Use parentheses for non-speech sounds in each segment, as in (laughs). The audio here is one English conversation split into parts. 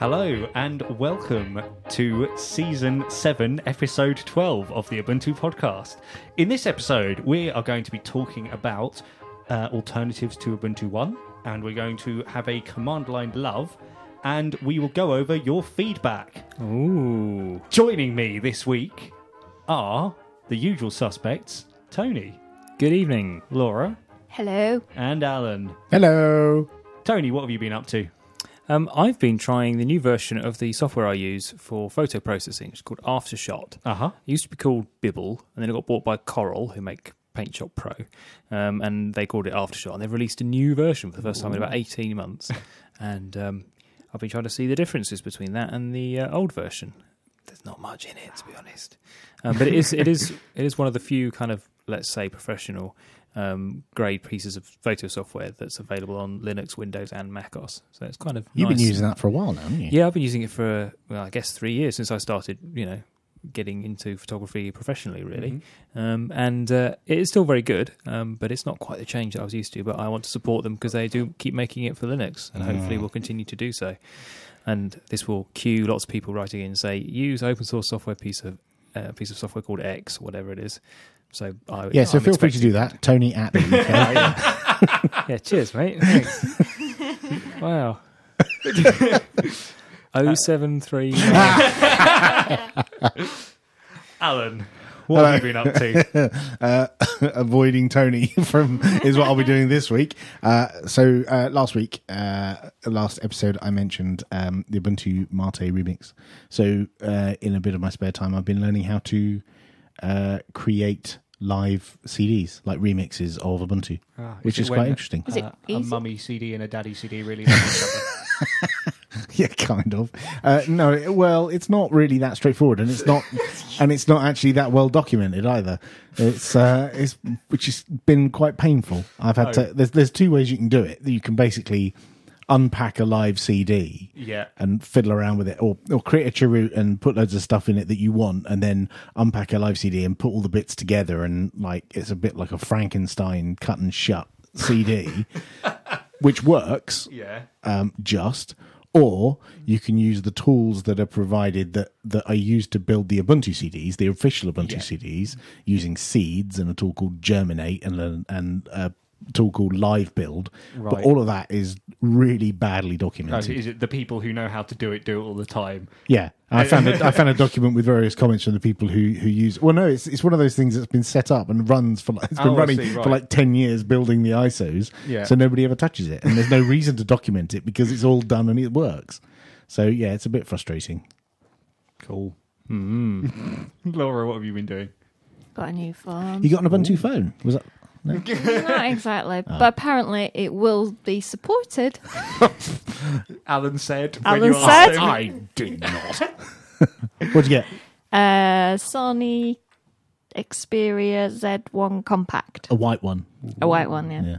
Hello and welcome to season 7, episode 12 of the Ubuntu podcast. In this episode, we are going to be talking about uh, alternatives to Ubuntu One, and we're going to have a command line love, and we will go over your feedback. Ooh. Joining me this week are the usual suspects Tony, Good evening. Laura, Hello. and Alan. Hello. Tony, what have you been up to? Um, I've been trying the new version of the software I use for photo processing. It's called Aftershot. Uh huh. It used to be called Bibble, and then it got bought by Corel, who make PaintShop Pro, um, and they called it Aftershot. And they've released a new version for the first time in about 18 months. (laughs) and um, I've been trying to see the differences between that and the uh, old version. There's not much in it, to be honest. Um, but it is, it is, it is one of the few kind of, let's say, professional um, grade pieces of photo software that's available on Linux, Windows, and Mac OS. So it's kind of You've nice. been using that for a while now, haven't you? Yeah, I've been using it for well, I guess three years since I started. You know, getting into photography professionally, really. Um, and uh, it is still very good, um, but it's not quite the change that I was used to. But I want to support them because they do keep making it for Linux, and hopefully will continue to do so. And this will cue lots of people writing in and say, use open source software piece of uh, piece of software called X, whatever it is. So I, Yeah, so I'm feel free to do that. (laughs) Tony at the UK. (laughs) Yeah, cheers, mate. Thanks. (laughs) wow. Oh seven three. Alan, what have you been up to? uh, avoiding Tony from is what I'll be doing this week. Uh, so uh, last week, uh, last episode, I mentioned um, the Ubuntu Mate remix. So uh, in a bit of my spare time, I've been learning how to uh, create live CDs, like remixes of Ubuntu, Ah, which is quite when, interesting. Is it uh, a mummy CD and a daddy CD really love each other? yeah, kind of. Uh, no, well, it's not really that straightforward, and it's not, (laughs) and it's not actually that well documented either. It's, uh, it's which has been quite painful. I've had Oh. to. There's there's two ways you can do it. You can basically unpack a live CD Yeah. and fiddle around with it, or or create a chroot and put loads of stuff in it that you want, and then unpack a live CD and put all the bits together, and like it's a bit like a Frankenstein cut and shut CD, (laughs) which works Yeah. um, just, or you can use the tools that are provided that, that are used to build the Ubuntu CDs, the official Ubuntu Yeah. CDs, using seeds and a tool called Germinate and a, and a tool called Live Build. But all of that is really badly documented. is it the people who know how to do it do it all the time? Yeah, I found a, I found a (laughs) document with various comments from the people who who use. Well, no, it's it's one of those things that's been set up and runs for like it's been Oh, running see, right. for like ten years building the ISOs. Yeah. So nobody ever touches it, and there's no reason to document it because it's all done and it works. So yeah, it's a bit frustrating. Cool. Hmm. (laughs) Laura, what have you been doing? Got a new phone. You got an Ubuntu phone? Was that? Not (laughs) exactly, Ah. but apparently it will be supported. (laughs) Alan said. Alan when you asked said? him. did not. (laughs) What'd you get? Uh, Sony Xperia Z1 Compact, A white one. a white one. Yeah, Yeah,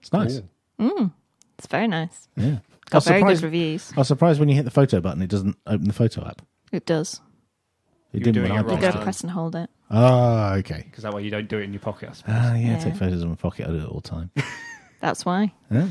it's nice. Mm, it's very nice. Yeah. I Got was very good reviews. I was surprised when you hit the photo button, it doesn't open the photo app. It does. It You were didn't doing when it I wrong, You pressed gotta press and hold it. Ah, okay. Because that way you don't do it in your pocket. I suppose. Ah, yeah, Yeah. take photos in my pocket. I do it all the time. (laughs) That's why. Yeah.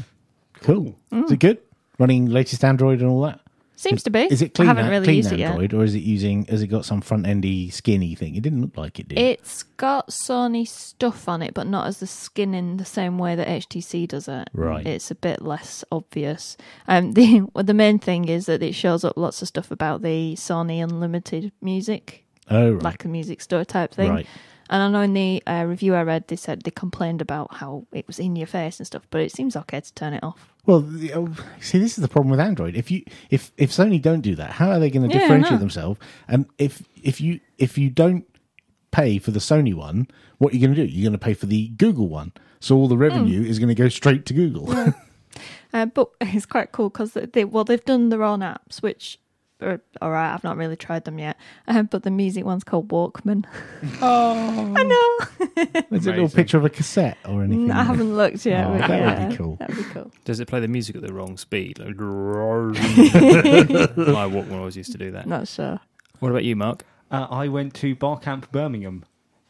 Cool. Is it good? Running latest Android and all that? Seems to be. Is it clean, I haven't really clean used Android or is it using, has it got some front endy skinny thing? It didn't look like it did. it yet. It's got Sony stuff on it, but not as the skin in the same way that HTC does it. Right. It's a bit less obvious. Um, (laughs) the well, the main thing is that it shows up lots of stuff about the Sony Unlimited music, oh, right. like a music store type thing. right. And I know in the uh, review I read, they said they complained about how it was in your face and stuff, but it seems okay to turn it off. Well, oh, see, this is the problem with Android. If you if if Sony don't do that, how are they going to Yeah, differentiate themselves? And if if you if you don't pay for the Sony one, what are you going to do? You're going to pay for the Google one. So all the Hmm. revenue is going to go straight to Google. (laughs) Uh, but (laughs) it's quite cool because they well they've done their own apps, which are all right. I've not really tried them yet, um, (laughs) but the music one's called Walkman. (laughs) oh, I know. (laughs) is it a little Amazing. picture of a cassette or anything? I haven't looked yet. Oh, but that would yeah, be cool. That'd be cool. Does it play the music at the wrong speed? Like, My Walkman always used to do that. Not sure. What about you, Mark? Uh, I went to Barcamp Birmingham,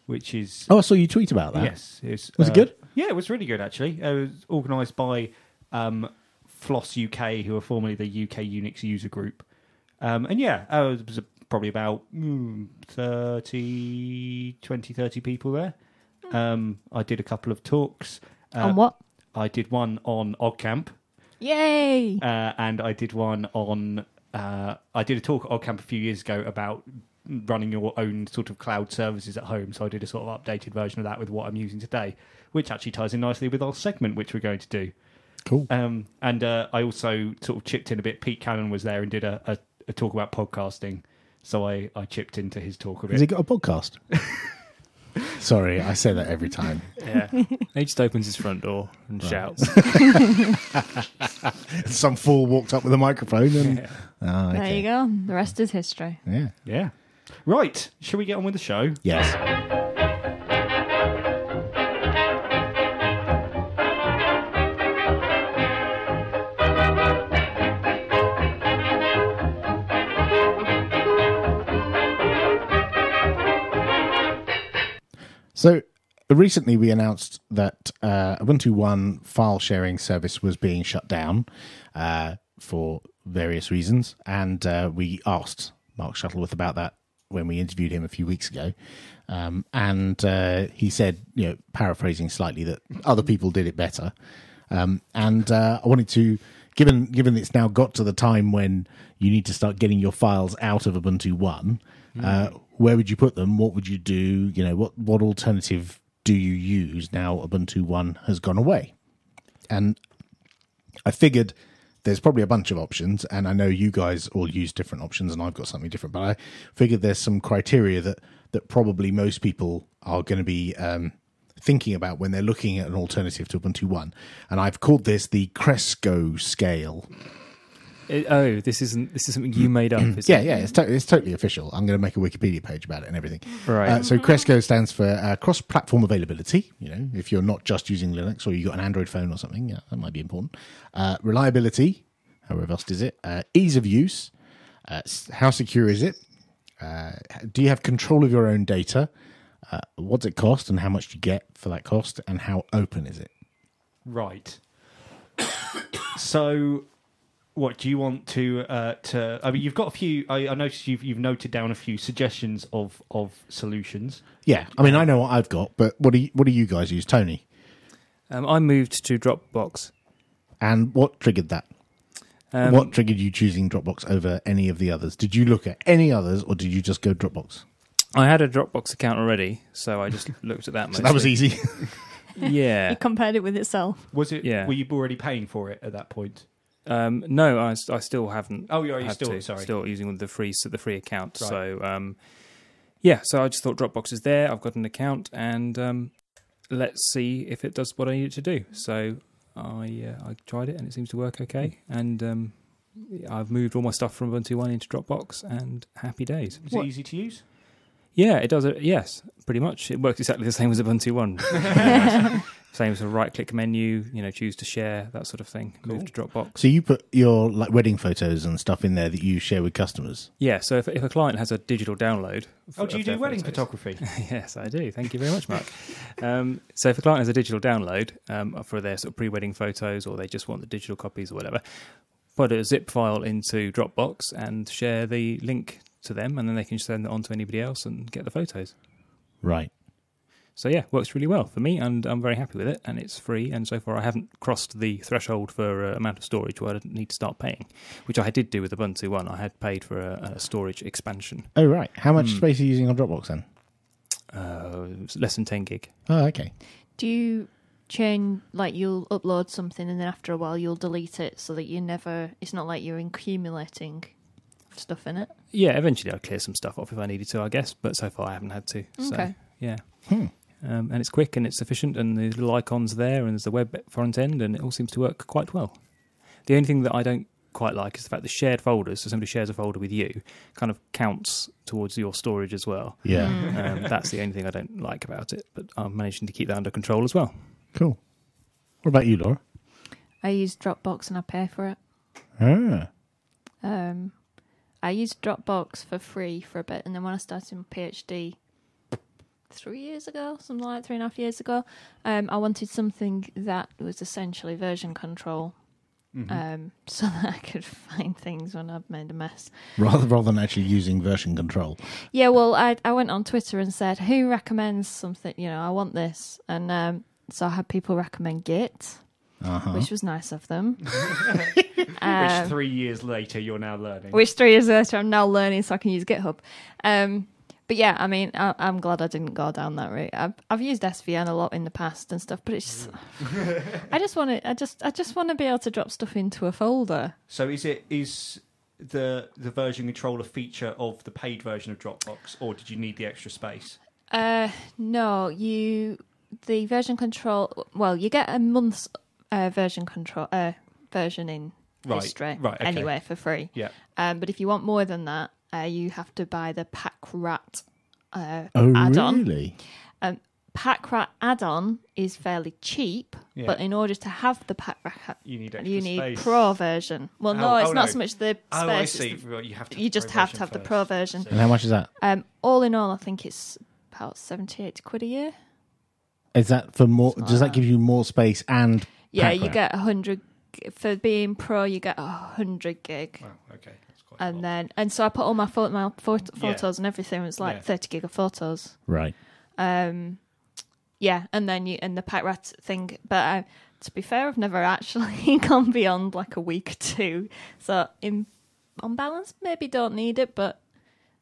which is Oh, I saw you tweet about that. yes, it's, Was it uh, good? Yeah, it was really good actually. It was organised by um, Floss UK, who are formerly the UK Unix user group, Um, and yeah, uh, there was probably about mm, 30, 20, 30 people there. Um, I did a couple of talks. Uh, On what? I did one on OggCamp, Yay! uh, and I did one on. Uh, I did a talk at OggCamp a few years ago about running your own sort of cloud services at home. So I did a sort of updated version of that with what I'm using today, which actually ties in nicely with our segment, which we're going to do. Cool. Um, and uh, I also sort of chipped in a bit. Pete Cannon was there and did a, a, a talk about podcasting. So I, I chipped into his talk a bit. Has he got a podcast? (laughs) Sorry, I say that every time. Yeah. he just opens his front door and shouts. (laughs) Some fool walked up with a microphone and. Ah, There okay. you go. The rest is history. Yeah. Yeah. Right. Shall we get on with the show? Yes. So recently we announced that uh, Ubuntu One file sharing service was being shut down uh, for various reasons, and uh, we asked Mark Shuttleworth about that when we interviewed him a few weeks ago. Um, and uh, he said, you know, paraphrasing slightly, that other people did it better. Um, and uh, I wanted to, given given it's now got to the time when you need to start getting your files out of Ubuntu One, uh, where would you put them? What would you do? You know, what what alternative do you use now Ubuntu One has gone away? And I figured there's probably a bunch of options, and I know you guys all use different options, and I've got something different. But I figured there's some criteria that that probably most people are going to be um, thinking about when they're looking at an alternative to Ubuntu One, and I've called this the Cresco scale. It- oh, this isn't. This is something you made up. (clears throat) Is Yeah, it? yeah, it's, to- it's totally official. I'm going to make a Wikipedia page about it and everything. Right. Uh, so Cresco stands for uh, cross-platform availability. You know, if you're not just using Linux or you got an Android phone or something, yeah, that might be important. Uh, reliability, how robust is it? Uh, ease of use, uh, how secure is it? Uh, do you have control of your own data? Uh, what's it cost and how much do you get for that cost? And how open is it? Right. (coughs) so, what do you want to uh, to? I mean, you've got a few. I, I noticed you've you've noted down a few suggestions of of solutions. Yeah, I mean, I know what I've got, but what do you, what do you guys use, Tony? Um, I moved to Dropbox. And what triggered that? Um, what triggered you choosing Dropbox over any of the others? Did you look at any others, or did you just go Dropbox? I had a Dropbox account already, so I just (laughs) looked at that. Mostly. So that was easy. (laughs) Yeah. It compared it with itself. Was it? Yeah. Were you already paying for it at that point? Um, no, I, I still haven't. Oh, yeah, you had still- to. sorry. still using the free the free account. Right. So um, yeah, so I just thought Dropbox is there. I've got an account, and um, let's see if it does what I need it to do. So I uh, I tried it, and it seems to work okay. And um, I've moved all my stuff from Ubuntu One into Dropbox, and happy days. Is What- it easy to use? Yeah, it does. It, yes, pretty much. It works exactly the same as Ubuntu One. (laughs) (laughs) (laughs) same as a right-click menu. You know, choose to share that sort of thing. Move to Dropbox. so you put your like wedding photos and stuff in there that you share with customers. Yeah, so if, if a client has a digital download. Oh, do you do wedding photos- photography? (laughs) yes, I do. Thank you very much, Mark. (laughs) um, so if a client has a digital download um, for their sort of pre-wedding photos, or they just want the digital copies or whatever, put a zip file into Dropbox and share the link to them, and then they can send it on to anybody else and get the photos. Right. So yeah, works really well for me, and I'm very happy with it. And it's free, and so far I haven't crossed the threshold for uh, amount of storage where I need to start paying, which I did do with Ubuntu One. I had paid for a, a storage expansion, Oh, right. How much Hmm. space are you using on Dropbox then? uh, less than 10 gig. Oh, okay. Do you change like you'll upload something and then after a while you'll delete it so that you never? It's not like you're accumulating stuff in it. Yeah, eventually I'll clear some stuff off if I needed to, I guess, but so far I haven't had to. So, Okay. yeah. Hmm. Um, and it's quick and it's efficient, and the little icons there, and there's the web front end, and it all seems to work quite well. The only thing that I don't quite like is the fact that the shared folders, so somebody shares a folder with you, kind of counts towards your storage as well. Yeah. Um, that's the only thing I don't like about it, but I'm managing to keep that under control as well. Cool. What about you, Laura? I use Dropbox and I pay for it. Ah. Um, I used Dropbox for free for a bit, and then when I started my PhD three years ago, something like three and a half years ago, um, I wanted something that was essentially version control um, (laughs) so that I could find things when I've made a mess. rather rather than actually using version control. Yeah, well, I I went on Twitter and said, "Who recommends something? You know, I want this," and um, so I had people recommend Git, Uh-huh. which was nice of them. (laughs) Which Um, three years later you're now learning. which three years later I'm now learning so I can use GitHub. Um, but yeah, I mean, I, I'm glad I didn't go down that route. I've, I've used SVN a lot in the past and stuff, but it's. (laughs) I just want to. I just. I just want to be able to drop stuff into a folder. So is it is the the version controller feature of the paid version of Dropbox, or did you need the extra space? Uh, no, you. The version control. Well, you get a month's uh, version control uh, version in Right, history right, okay. anyway for free. Yeah. Um, but if you want more than that, uh, you have to buy the Pack Rat uh, Oh, add-on. really? Pack Rat add-on is fairly cheap, Yeah. but in order to have the Pack Rat, You need extra you need space. Pro version. Well, Oh, no, it's oh, not no. so much the space. Oh, I see. the- you have to. you just have to version have the. Pro version. And how much is that? Um, all in all, I think it's about seventy-eight quid a year. Is that for more? Something Does like that give you more space and? Yeah, you Rat? get a hundred for being Pro. You get a hundred gig. Wow. Okay. That's quite. And then, and so I put all my, pho- my pho- Yeah. photos and everything. It was like Yeah. 30 gig of photos. Right. Um, yeah, and then you and the pack rat thing. But uh, to be fair, I've never (laughs) actually gone beyond like a week or two. So in on balance, maybe don't need it, but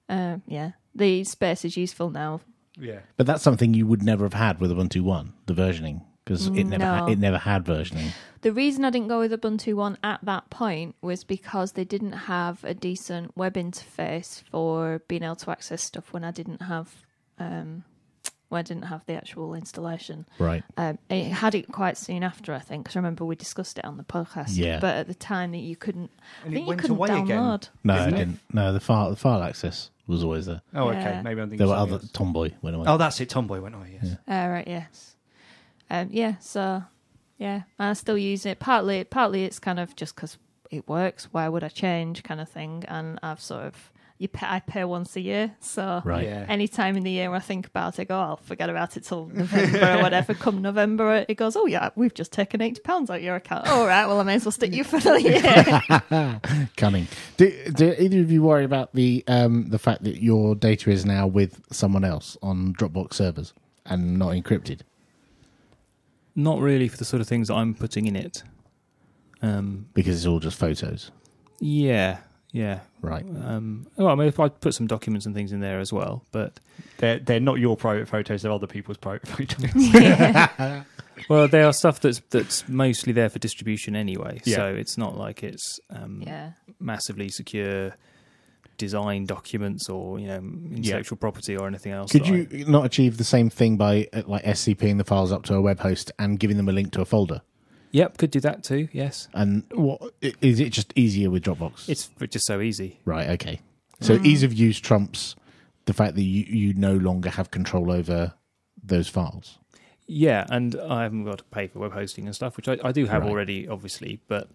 um, yeah, the space is useful now. yeah. But that's something you would never have had with Ubuntu One, the versioning, because it never No. ha- it never had versioning. The reason I didn't go with Ubuntu One at that point was because they didn't have a decent web interface for being able to access stuff when I didn't have um, when I didn't have the actual installation. Right. Um, it had it quite soon after, I think, because I remember we discussed it on the podcast. Yeah. But at the time that you couldn't, I And it think you went couldn't away download. again. No, Isn't I it? didn't. No, the file the file access was always there. Oh, okay. Yeah. Maybe I'm thinking. There were something other else. Tomboy went away. Oh, that's it. Tomboy went away. Yes. Yeah. Uh, right, yes. Um, yeah, so yeah, I still use it. Partly, partly it's kind of just because it works. Why would I change, kind of thing? And I've sort of you pay, I pay once a year, so Right. Yeah. any time in the year I think about it, I go, oh, I'll forget about it till November or whatever. Come November, it goes, oh yeah, we've just taken eighty pounds out of your account. All right, well I may as well stick you for another year. (laughs) Cunning. Do, do either of you worry about the um, the fact that your data is now with someone else on Dropbox servers and not encrypted? Not really for the sort of things that I'm putting in it. Um, Because it's all just photos. yeah, yeah. Right. Um, well, I mean, if I put some documents and things in there as well, but They're they're not your private photos. They're other people's private (laughs) photos. (laughs) well, they are stuff that's that's mostly there for distribution anyway. Yeah. So it's not like it's um, yeah, massively secure design documents or you know Yeah. intellectual property or anything else. Could that I- you not achieve the same thing by uh, like SCPing the files up to a web host and giving them a link to a folder? Yep, could do that too. Yes, And what is it just easier with Dropbox? it's just so easy. right. Okay. So Mm. ease of use trumps the fact that you, you no longer have control over those files. Yeah, and I haven't got to pay for web hosting and stuff, which I, I do have Right. already, obviously, but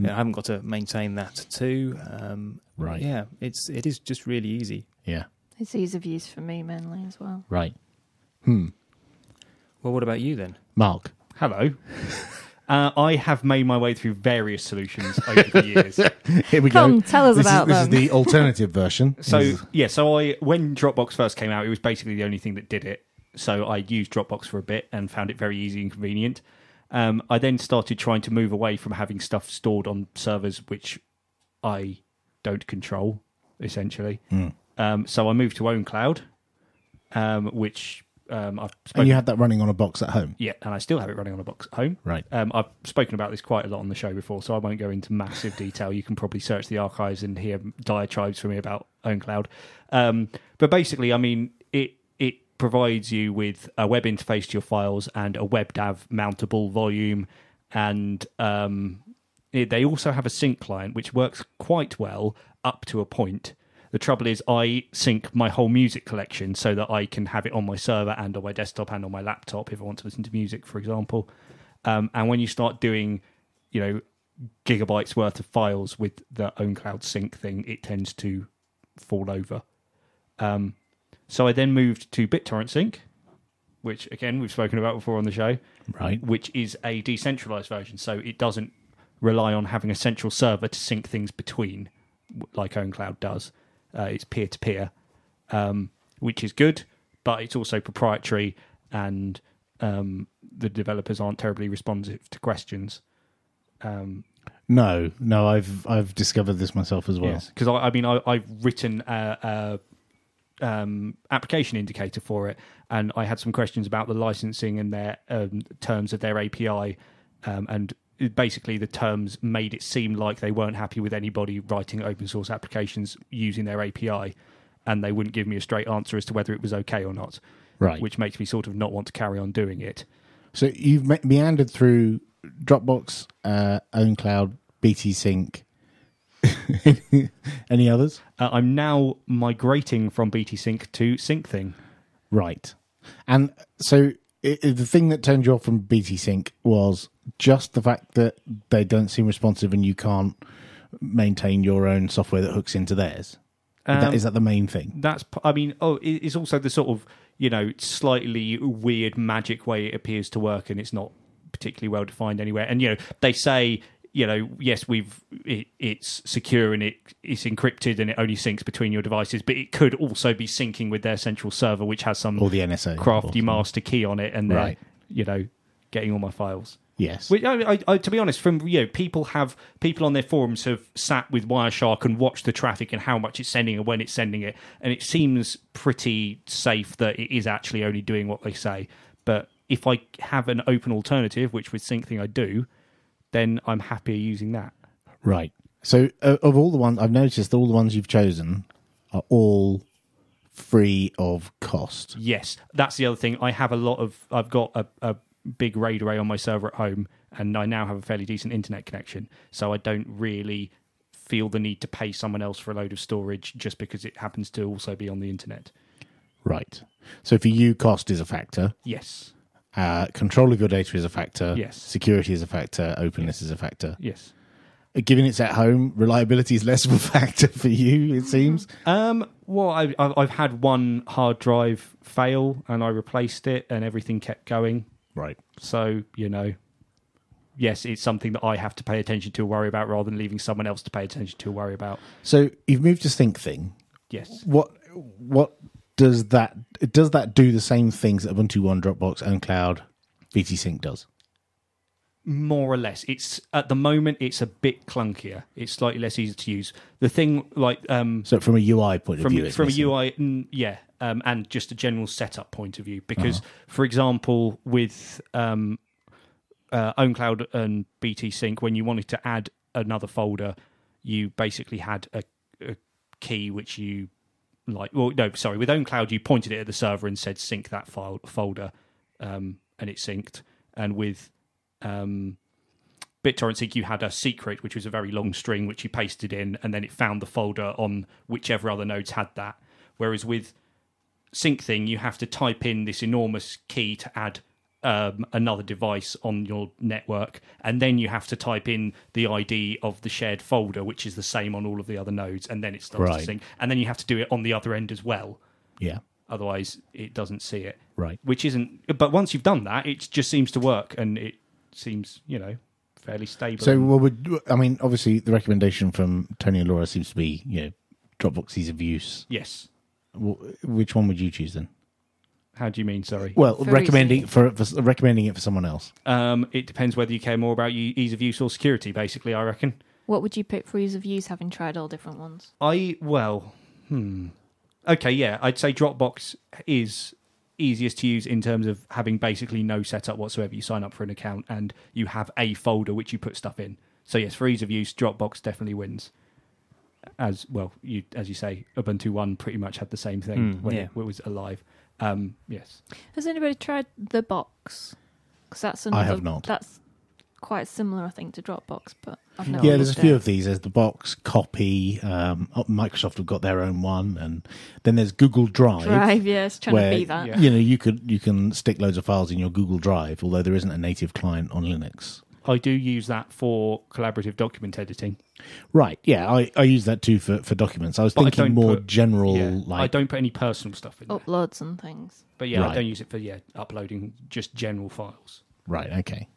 you know, I haven't got to maintain that too. Um, Right. Yeah, it's it is just really easy. Yeah. it's ease of use for me mainly as well. Right. Hmm. Well, what about you then? Mark. Hello. (laughs) Uh, I have made my way through various solutions over the years. (laughs) Here we Come, go. tell us this about is, this is the alternative version. (laughs) So yeah, so I when Dropbox first came out, it was basically the only thing that did it. So I used Dropbox for a bit and found it very easy and convenient. Um, I then started trying to move away from having stuff stored on servers which I don't control, essentially. Mm. Um, so I moved to OwnCloud, um, which um, I've and spoken. you had that running on a box at home. yeah, and I still have it running on a box at home. Right. Um, I've spoken about this quite a lot on the show before, so I won't go into massive detail. You can probably search the archives and hear diatribes from me about OwnCloud. Um, but basically, I mean, it provides you with a web interface to your files and a WebDAV mountable volume, and um, they also have a sync client which works quite well up to a point. The trouble is, I sync my whole music collection so that I can have it on my server and on my desktop and on my laptop if I want to listen to music, for example. Um, and when you start doing, you know, gigabytes worth of files with the OwnCloud sync thing, it tends to fall over. Um, so I then moved to BitTorrent Sync, which again we've spoken about before on the show, Right. which is a decentralized version. So it doesn't rely on having a central server to sync things between, like OwnCloud does. Uh, it's peer to peer, which is good, but it's also proprietary, and um, the developers aren't terribly responsive to questions. Um, No, no, I've I've discovered this myself as well. Yes, because I, I mean, I, I've written a, a um, application indicator for it, and I had some questions about the licensing and their um, terms of their API, um, and basically the terms made it seem like they weren't happy with anybody writing open source applications using their API, and they wouldn't give me a straight answer as to whether it was okay or not, Right. which makes me sort of not want to carry on doing it. So you've me- meandered through Dropbox, uh, OwnCloud, BT Sync. (laughs) Any others? Uh, I'm now migrating from BT Sync to SyncThing. Right. And so i i- the thing that turned you off from BT Sync was just the fact that they don't seem responsive and you can't maintain your own software that hooks into theirs. Is that, Um, is that the main thing? that's I mean oh it- it's also the sort of you know slightly weird magic way it appears to work and it's not particularly well defined anywhere and you know they say you know yes we've it, it's secure and it it's encrypted and it only syncs between your devices but it could also be syncing with their central server which has some Or the NSA? crafty master key on it and they're Right. you know getting all my files Yes. Which, I, I, I, to be honest, from you know, people have people on their forums have sat with Wireshark and watched the traffic and how much it's sending and when it's sending it, and it seems pretty safe that it is actually only doing what they say. But if I have an open alternative, which with SyncThing I do, then I'm happier using that. Right. So, uh, of all the ones I've noticed, all the ones you've chosen are all free of cost. Yes, that's the other thing. I have a lot of. I've got a, a big RAID array on my server at home, and I now have a fairly decent internet connection, so I don't really feel the need to pay someone else for a load of storage just because it happens to also be on the internet. Right. So, for you, cost is a factor. Yes, Uh, control of your data is a factor. Yes. Security is a factor. Openness is a factor. yes. Uh, Given it's at home, reliability is less of a (laughs) factor for you. It seems. Um, well, I, I've I've had one hard drive fail, and I replaced it, and everything kept going. Right. So you know, yes, it's something that I have to pay attention to, worry about, rather than leaving someone else to pay attention to, worry about. So you've moved to SyncThing. Yes. What what does that does that do the same things that Ubuntu One, Dropbox, OwnCloud, BT Sync does? more or less it's at the moment it's a bit clunkier it's slightly less easy to use the thing like um So from a UI point of view, from missing. a ui mm, yeah um and just a general setup point of view because Uh-huh. for example with um uh, OwnCloud and BT Sync, when you wanted to add another folder, you basically had a, a key which you like. Well, no, sorry. With OwnCloud, you pointed it at the server and said sync that file folder, um, and it synced. And with um, BitTorrent Sync, you had a secret, which was a very long string, which you pasted in, and then it found the folder on whichever other nodes had that. Whereas with sync thing, you have to type in this enormous key to add um, another device on your network, and then you have to type in the ID of the shared folder, which is the same on all of the other nodes, and then it starts Right. to sync. And then you have to do it on the other end as well. Yeah. Otherwise, it doesn't see it. Right. Which isn't. But once you've done that, it just seems to work, and it seems you know fairly stable. So, what would I mean? Obviously, the recommendation from Tony and Laura seems to be, you know, Dropbox ease of use. yes. Which one would you choose then? How do you mean? Sorry. Well, For recommending for, for recommending it for someone else. Um, it depends whether you care more about ease of use or security. Basically, I reckon. What would you pick for ease of use, having tried all different ones? I well, hmm. Okay, yeah, I'd say Dropbox is easiest to use in terms of having basically no setup whatsoever. You sign up for an account and you have a folder which you put stuff in. So yes, for ease of use, Dropbox definitely wins. As well, you as you say, Ubuntu One pretty much had the same thing Mm, when yeah. it was alive. Um, yes, Has anybody tried the box? Because that's another, I have not. That's quite similar, I think, to Dropbox, but I've never. yeah, there's a few it. of these. There's the box, copy. Um, oh, Microsoft have got their own one, and then there's Google Drive. Drive. Yeah, trying where to be that. yeah. you know you could you can stick loads of files in your Google Drive, although there isn't a native client on Linux. I do use that for collaborative document editing. Right? Yeah, I, I use that too for, for documents. I was But I thinking don't more put- general, Yeah, I like don't put any personal stuff in there. Uploads and things. But yeah, Right. I don't use it for yeah uploading just general files. right. Okay.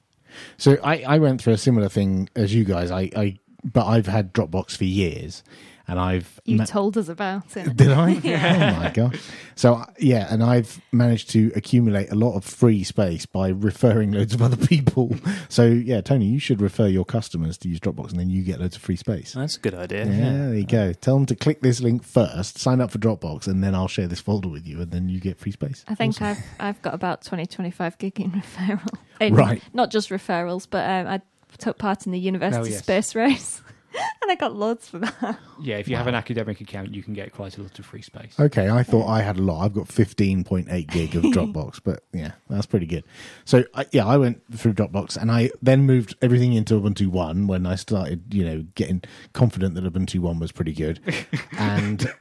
So I, I went through a similar thing as you guys. I, I but I've had Dropbox for years, and I've You ma- told us about it. did I? (laughs) Oh my god! So yeah, and I've managed to accumulate a lot of free space by referring loads of other people. (laughs) So yeah, Tony, you should refer your customers to use Dropbox, and then you get loads of free space. That's a good idea. Yeah, there you go. Tell them to click this link first, sign up for Dropbox, and then I'll share this folder with you, and then you get free space. I think Awesome. I've I've got about 20, 25 gig in (laughs) referral. In- Right. Not just referrals, but um, I took part in the university Oh, yes. space race, (laughs) and I got loads for that. Yeah, if you have an academic account, you can get quite a lot of free space. Okay, I thought I had a lot. I've got 15.8 gig of (laughs) Dropbox, but yeah, that's pretty good. So I, yeah, I went through Dropbox and I then moved everything into Ubuntu 1 when I started, you know, getting confident that Ubuntu 1 was pretty good. (laughs) and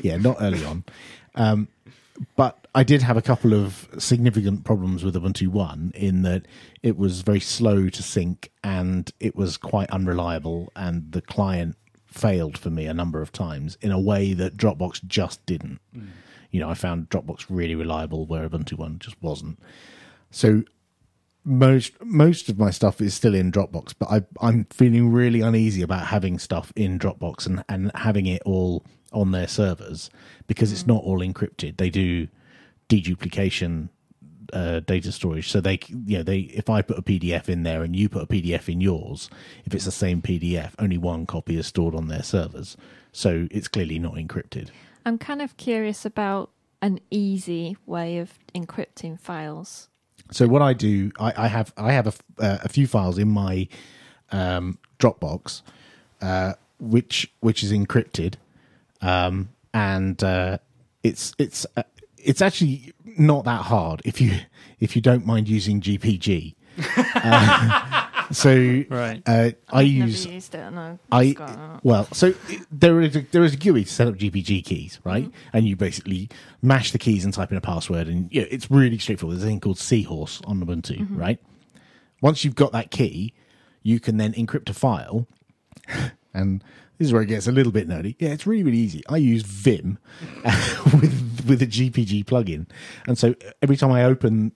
yeah, not early on. Um, but I did have a couple of significant problems with Ubuntu 1 in that it was very slow to sync and it was quite unreliable and the client failed for me a number of times in a way that Dropbox just didn't. You know, I found Dropbox really reliable where Ubuntu 1 just wasn't. So most most of my stuff is still in Dropbox, but I, I'm feeling really uneasy about having stuff in Dropbox and, and having it all on their servers because it's mm. not all encrypted. They do deduplication uh, data storage, so they you know they if I put a PDF in there and you put a PDF in yours, if it's the same PDF, only one copy is stored on their servers, so it's clearly not encrypted. I'm kind of curious about an easy way of encrypting files. So what I do, I, I have I have a, uh, a few files in my um, Dropbox, uh, which which is encrypted, um, and uh, it's it's uh, it's actually not that hard if you if you don't mind using GPG. Uh, (laughs) so Right. uh, I use used it, and I, I got well, so there is a, there is a GUI to set up GPG keys, right? And you basically mash the keys and type in a password, and yeah, it's really straightforward. There's a thing called Seahorse on Ubuntu, right? Once you've got that key, you can then encrypt a file, (laughs) and this is where it gets a little bit nerdy. Yeah, it's really really easy. I use Vim (laughs) with with a GPG plugin, and so every time I open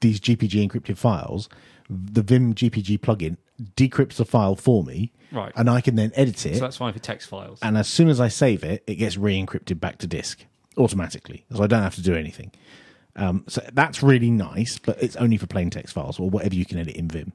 these GPG encrypted files, the Vim GPG plugin decrypts the file for me, Right. and I can then edit it. So that's fine for text files. and as soon as I save it, it gets re-encrypted back to disk automatically, so I don't have to do anything. Um, so that's really nice, but it's only for plain text files or whatever you can edit in Vim.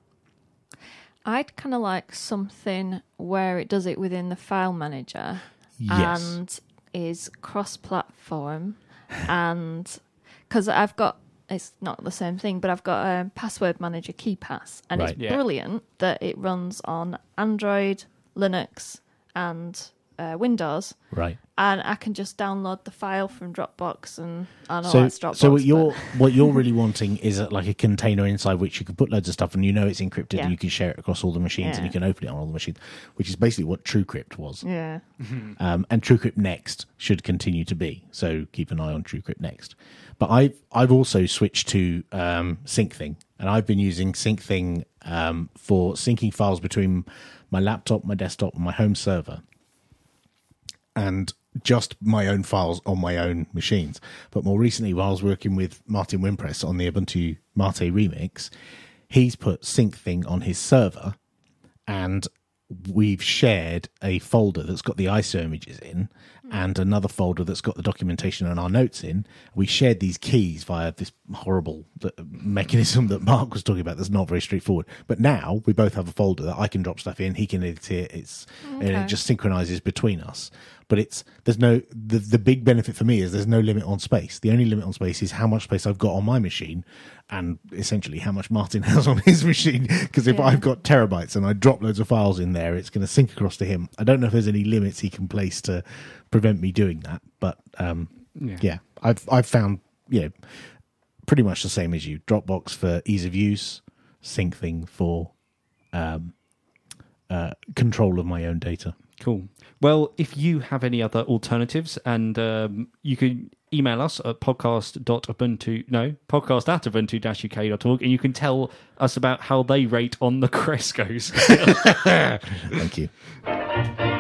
I'd kind of like something where it does it within the file manager Yes. and is cross-platform, (laughs) and because I've got it's not the same thing, but I've got a password manager KeePass, and Right. it's Yeah. brilliant that it runs on Android, Linux, and uh, Windows, Right. and I can just download the file from Dropbox, and I know so, it's Dropbox. so what you're what you're really wanting is a, like a container inside which you can put loads of stuff, and you know it's encrypted, Yeah. and you can share it across all the machines, and you can open it on all the machines, which is basically what TrueCrypt was. yeah, um, and TrueCrypt Next should continue to be. So keep an eye on TrueCrypt Next. But I've I've also switched to um, SyncThing, and I've been using SyncThing um, for syncing files between my laptop, my desktop, and my home server, and just my own files on my own machines. But more recently, while I was working with Martin Wimpress on the Ubuntu Mate remix, he's put SyncThing on his server and we've shared a folder that's got the ISO images in and another folder that's got the documentation and our notes in. We shared these keys via this horrible uh, mechanism that Mark was talking about that's not very straightforward. But now we both have a folder that I can drop stuff in, he can edit it, it's and it just synchronizes between us. But it's there's no the the big benefit for me is there's no limit on space. The only limit on space is how much space I've got on my machine and essentially how much Martin (laughs) has on his machine. Because if Yeah. I've got terabytes and I drop loads of files in there, it's going to sync across to him. I don't know if there's any limits he can place to prevent me doing that, but um, Yeah. yeah, I've I've found you know pretty much the same as you. Dropbox for ease of use, SyncThing for um, uh, control of my own data. Cool. Well, if you have any other alternatives, and um, you can email us at podcast.ubuntu, no, podcast at ubuntu-uk.org, and you can tell us about how they rate on the (laughs) Cresco scale. (laughs) Thank you. (laughs)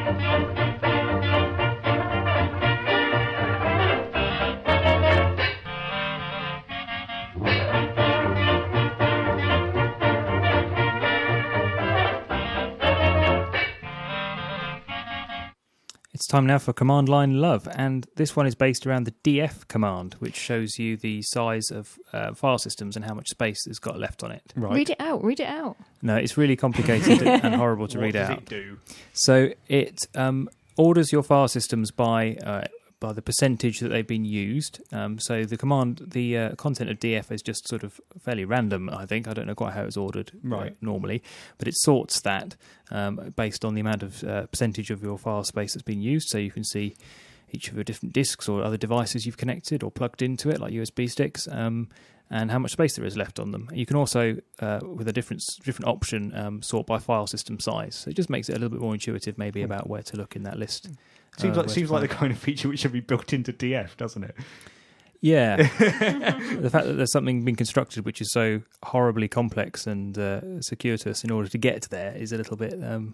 time now for command line love, and this one is based around the DF command, which shows you the size of uh, file systems and how much space it's got left on it. Right. Read it out. Read it out. No, it's really complicated (laughs) and horrible to what read does out. it do? So it um, orders your file systems by uh, by the percentage that they've been used. Um, so the command, the uh, content of DF is just sort of fairly random. I think I don't know quite how it's ordered uh, Right. normally, but it sorts that um, based on the amount of uh, percentage of your file space that's been used. So you can see each of your different disks or other devices you've connected or plugged into it, like USB sticks. Um, and how much space there is left on them. You can also, uh, with a different different option, um, sort by file system size. So it just makes it a little bit more intuitive, maybe about where to look in that list. Seems Uh, like seems like the kind of feature which should be built into DF, doesn't it? Yeah, (laughs) the fact that there's something being constructed which is so horribly complex and uh, circuitous in order to get there is a little bit um,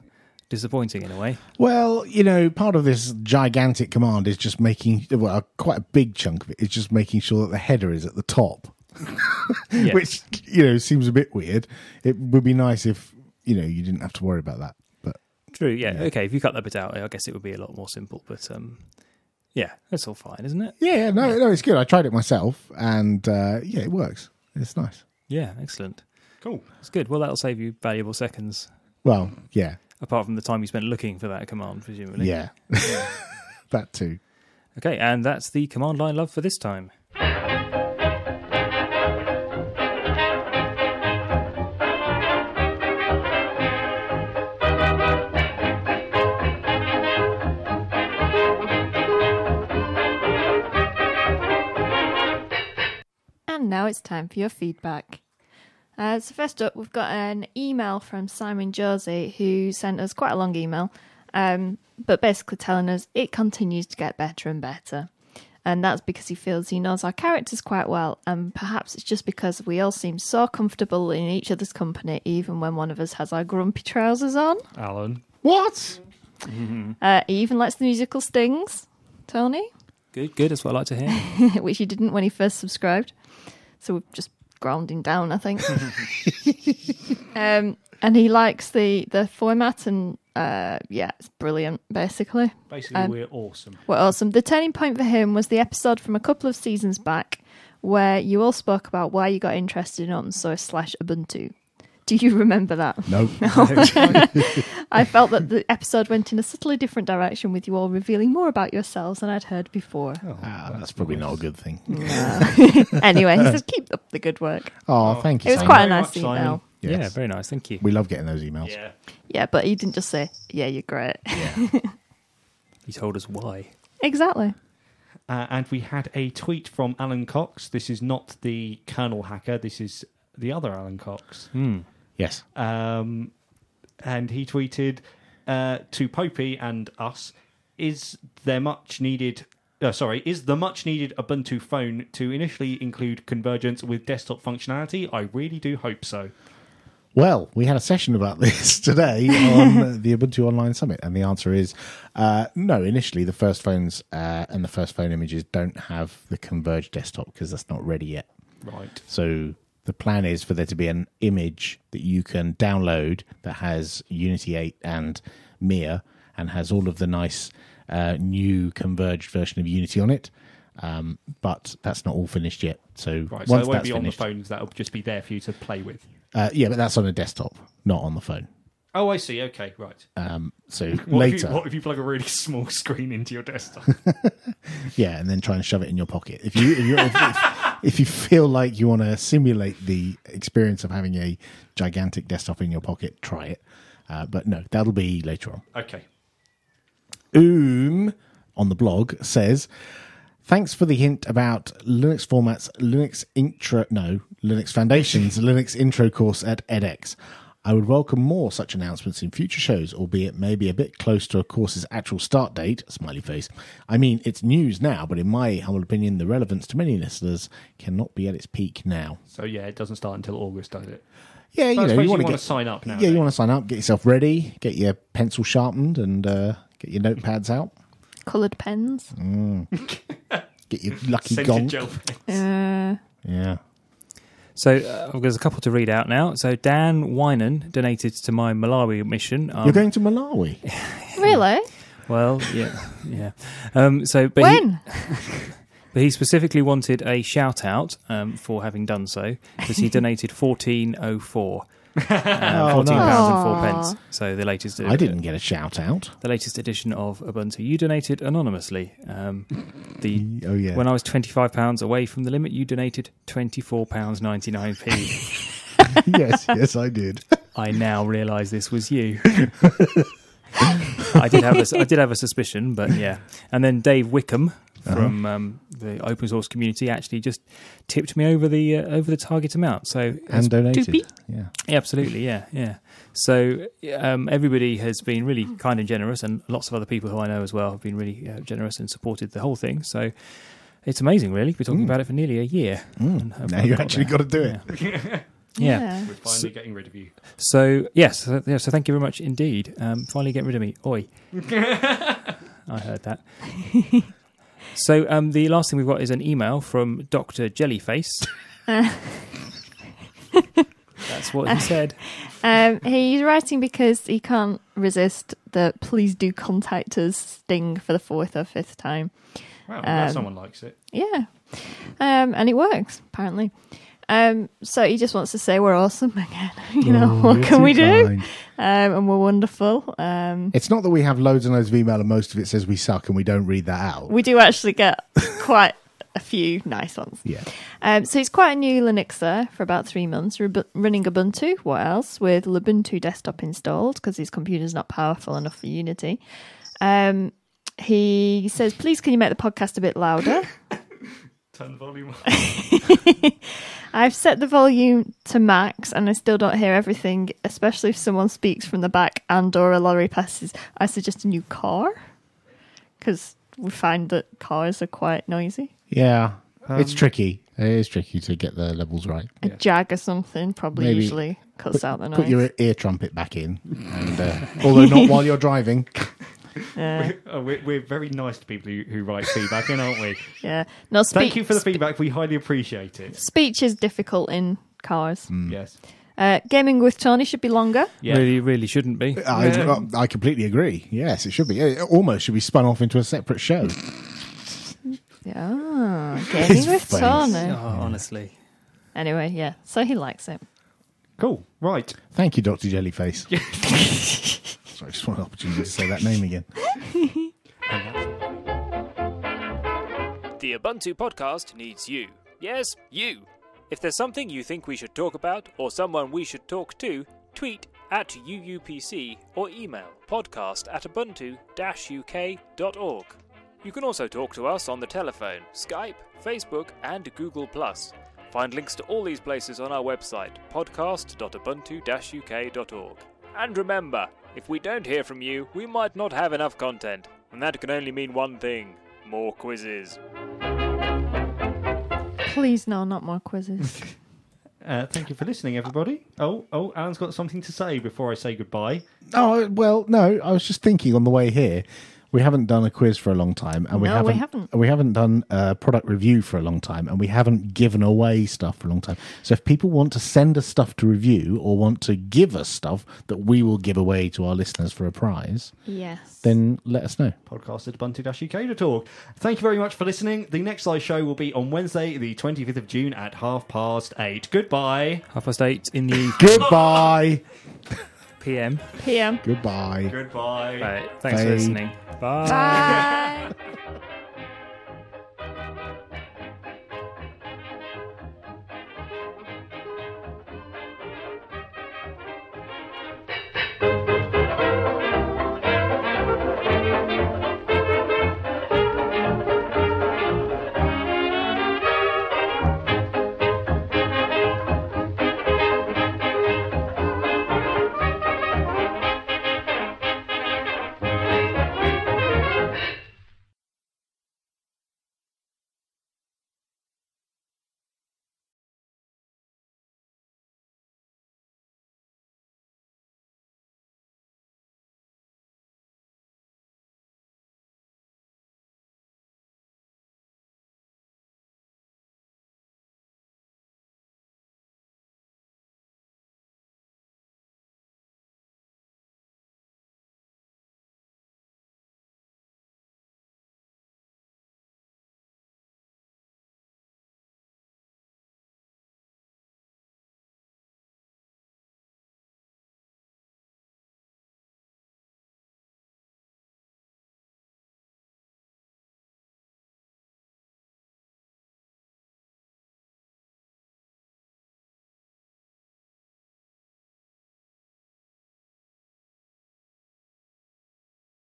disappointing in a way. Well, you know, part of this gigantic command is just making, well, quite a big chunk of it is just making sure that the header is at the top, (laughs) Yeah. (laughs) which, you know, seems a bit weird. It would be nice if, you know, you didn't have to worry about that. But True. Yeah. Yeah. Okay. If you cut that bit out, I guess it would be a lot more simple. But um, yeah, that's all fine, isn't it? yeah, yeah, no, no, it's good. I tried it myself and, uh, yeah, it works. It's nice. Yeah. Excellent. Cool. It's good. Well, that'll save you valuable seconds, Well, yeah, apart from the time you spent looking for that command, presumably. yeah, (laughs) that too. Okay, and that's the command line love for this time. It's time for your feedback. Uh, so first up, we've got an email from Simon Josie who sent us quite a long email, um, but basically telling us it continues to get better and better. And that's because he feels he knows our characters quite well, and perhaps it's just because we all seem so comfortable in each other's company, even when one of us has our grumpy trousers on. Alan. What? Uh, he even likes the musical stings, Tony, Good, good. That's what I like to hear. (laughs) which he didn't when he first subscribed. So we've just grounding down, I think. (laughs) (laughs) um, and he likes the the format, and uh, yeah, it's brilliant. Basically, Basically, Um, we're awesome. well, awesome. The turning point for him was the episode from a couple of seasons back where you all spoke about why you got interested in open source slash Ubuntu. Do you remember that? (laughs) No. I felt that the episode went in a subtly different direction with you all revealing more about yourselves than I'd heard before. Ah, that's probably not a good thing. (laughs) (laughs) anyway, he says keep up the good work. Oh, thank you. It was Simon. quite a nice much, email. Simon. Yeah, very nice. Thank you. We love getting those emails. Yeah. Yeah, but he didn't just say, "Yeah, you're great." Yeah. He told us why. exactly. Uh, and we had a tweet from Alan Cox. This is not the kernel hacker. This is the other Alan Cox. Hmm. Yes. Um, and he tweeted uh, to Popey and us: Is there much needed? Uh, sorry, is the much needed Ubuntu phone to initially include convergence with desktop functionality? I really do hope so. Well, we had a session about (laughs) this today on (laughs) the Ubuntu Online Summit, and the answer is uh, no. Initially, the first phones uh, and the first phone images don't have the converged desktop because that's not ready yet. Right. So the plan is for there to be an image that you can download that has Unity 8 and Mir and has all of the nice uh, new converged version of Unity on it. Um, but that's not all finished yet. So Right. So once it won't that's be on the finished, phones. That'll just be there for you to play with. uh, yeah, but that's on a desktop, not on the phone. Oh, I see. Okay, right. Um, so What later, If you, what if you plug a really (laughs) small screen into your desktop? (laughs) yeah, and then try and shove it in your pocket. If you if, you, if, if, if you feel like you want to simulate the experience of having a gigantic desktop in your pocket, try it. Uh, but no, that'll be later on. okay. Oom on the blog says, "Thanks for the hint about Linux formats, Linux intro, no, Linux Foundations, Linux intro course at edX. I would welcome more such announcements in future shows, albeit maybe a bit close to a course's actual start date. Smiley face. I mean, it's news now, but in my humble opinion, the relevance to many listeners cannot be at its peak now. So yeah, it doesn't start until August, does it? Yeah, you But I know, you want you to wanna get sign up now, Yeah, you want to sign up, get yourself ready, get your pencil sharpened, and uh, get your notepads out. Coloured pens. (laughs) Get your lucky Scented gong. gel pens. Uh, Yeah. So uh, there's a couple to read out now. So Dan Winan donated to my Malawi mission. Um, You're going to Malawi. (laughs) really? Well, yeah, yeah. Um, so, but he, when? (laughs) but he specifically wanted a shout out um, for having done so because he (laughs) donated fourteen oh four. Uh, Oh, Fourteen nice. pounds and four pence. So the latest. I didn't get a shout out. The latest edition of Ubuntu. You donated anonymously. Um, the (laughs) Oh yeah. when I was twenty five pounds away from the limit, you donated twenty four pounds ninety nine p. (laughs) (laughs) yes, yes, I did. I now realise this was you. I did have a, I did have a suspicion, but yeah. And then Dave Wickham from um, the open source community actually just tipped me over the uh, over the target amount. So And donated. Doopy. Yeah. yeah, absolutely, yeah, yeah. So um, everybody has been really kind and generous, and lots of other people who I know as well have been really uh, generous and supported the whole thing. So it's amazing, really. We're talking Mm. about it for nearly a year. And Mm. I've- Now I've you actually there. got to do it. (laughs) Yeah. Yeah. We're finally getting rid of you. So yes, so, yeah, so thank you very much indeed. Um, finally, get rid of me, oi! (laughs) I heard that. (laughs) so um, the last thing we've got is an email from Doctor Jellyface. (laughs) That's what he said. (laughs) Um, he's writing because he can't resist the please do contact us sting for the fourth or fifth time. Wow, Um, someone likes it. Yeah. Um, and it works, apparently. Um, so he just wants to say we're awesome (laughs) again. you know, Oh, what can too we do? Um, and we're wonderful. Um, It's not that we have loads and loads of email and most of it says we suck and we don't read that out. we do actually get quite a few nice ones. yeah. Um, so he's quite a new Linuxer for about three months, rub- running Ubuntu. What else? With Ubuntu desktop installed because his computer's not powerful enough for Unity. Um, he says, "Please, can you make the podcast a bit louder?" (laughs) Turn the volume up. (laughs) I've set the volume to max, and I still don't hear everything. Especially if someone speaks from the back and/or a lorry passes. I suggest a new car because we find that cars are quite noisy. Yeah. it's Um, tricky. It is tricky to get the levels right. A Yeah. Jag or something probably Maybe usually cuts out the noise. Put your ear trumpet back in. And, uh, although not while you're driving. (laughs) (laughs) Yeah. Oh, we're, we're very nice to people who, who write feedback in, aren't we? (laughs) Yeah. No, speech, Thank you for the feedback. We highly appreciate it. Speech is difficult in cars. Yes. Uh, gaming with Tony should be longer. Yeah. Really, really shouldn't be. I, Yeah. I completely agree. Yes, it should be. It almost should be spun off into a separate show. (laughs) Yeah, His gaming with face. Tony. Oh, honestly. Anyway, yeah. So he likes it. Cool. Right. Thank you, Dr. Jellyface. Sorry, just want an opportunity to say that name again. The Ubuntu podcast needs you. Yes, you. If there's something you think we should talk about or someone we should talk to, tweet at UUPC or email podcast at ubuntu-uk.org. You can also talk to us on the telephone, Skype, Facebook, and Google+. Find links to all these places on our website, podcast.ubuntu-uk.org. And remember, if we don't hear from you, we might not have enough content, and that can only mean one thing more quizzes. Please, no, not more quizzes. (laughs) Uh, thank you for listening, everybody. Oh, oh, Alan's got something to say before I say goodbye. Oh, well, no, I was just thinking on the way here. We haven't done a quiz for a long time, and we No, haven't, we haven't. we haven't done a product review for a long time, and we haven't given away stuff for a long time. So, if people want to send us stuff to review or want to give us stuff that we will give away to our listeners for a prize, yes. then let us know. Podcast at ubuntu-uk.org. Thank you very much for listening. The next live show will be on Wednesday, the 25th of June at half past eight. Goodbye. Half past eight in the Goodbye. (laughs) PM. PM. Goodbye. Goodbye. Right. Thanks for listening. Bye. Bye.